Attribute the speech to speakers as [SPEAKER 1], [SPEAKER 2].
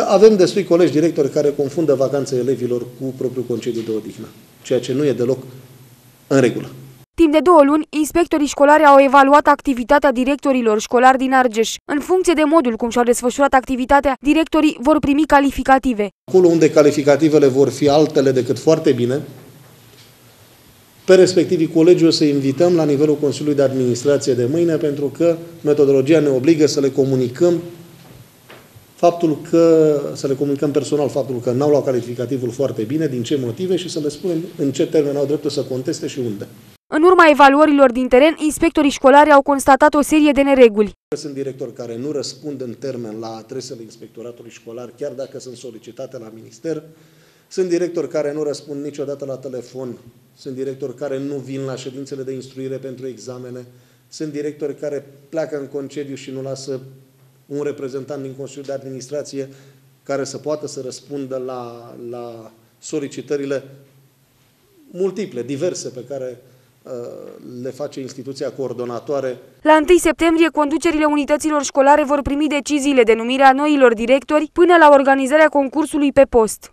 [SPEAKER 1] că avem destui colegi directori care confundă vacanța elevilor cu propriul concediu de odihnă, ceea ce nu e deloc în regulă.
[SPEAKER 2] Timp de două luni, inspectorii școlari au evaluat activitatea directorilor școlari din Argeș. În funcție de modul cum și-au desfășurat activitatea, directorii vor primi calificative.
[SPEAKER 1] Acolo unde calificativele vor fi altele decât foarte bine, pe respectivii colegi o să invităm la nivelul Consiliului de Administrație de mâine, pentru că metodologia ne obligă să le comunicăm faptul că, să le comunicăm personal faptul că n-au luat calificativul foarte bine, din ce motive și să le spunem în ce termen au dreptul să conteste și unde.
[SPEAKER 2] În urma evaluărilor din teren, inspectorii școlari au constatat o serie de nereguli.
[SPEAKER 1] Sunt directori care nu răspund în termen la adresele inspectoratului școlar, chiar dacă sunt solicitate la minister. Sunt directori care nu răspund niciodată la telefon. Sunt directori care nu vin la ședințele de instruire pentru examene. Sunt directori care pleacă în concediu și nu lasă un reprezentant din Consiliul de Administrație care să poată să răspundă la, la solicitările multiple, diverse pe care uh, le face instituția coordonatoare.
[SPEAKER 2] La 1 septembrie, conducerile unităților școlare vor primi deciziile de numire a noilor directori până la organizarea concursului pe post.